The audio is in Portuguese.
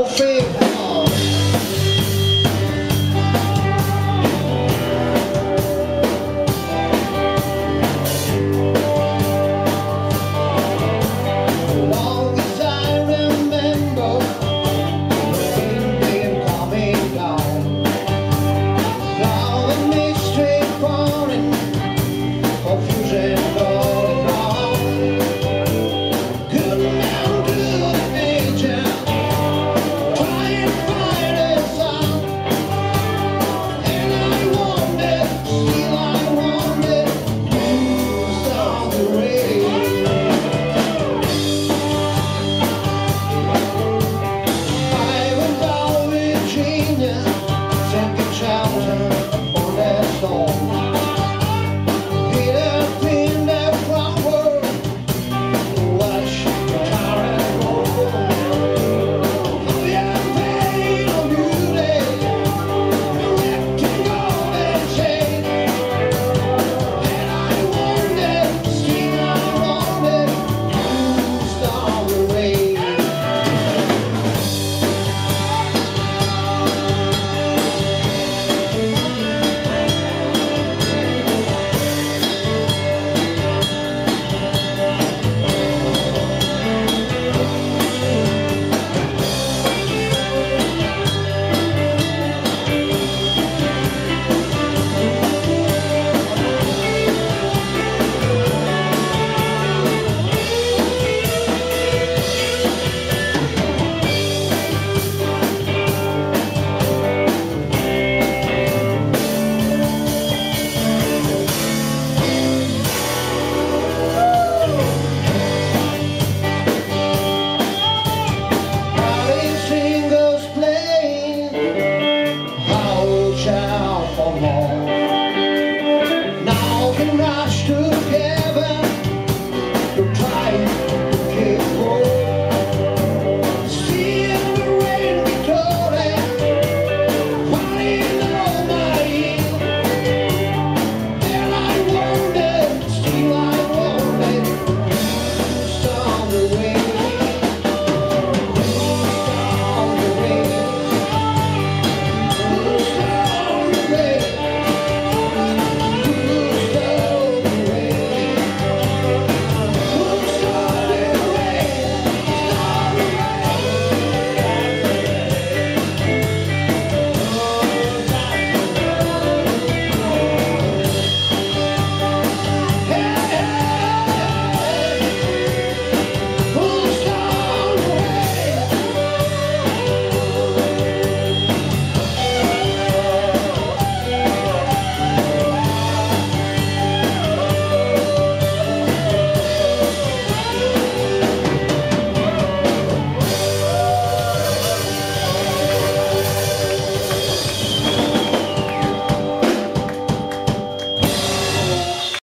feio.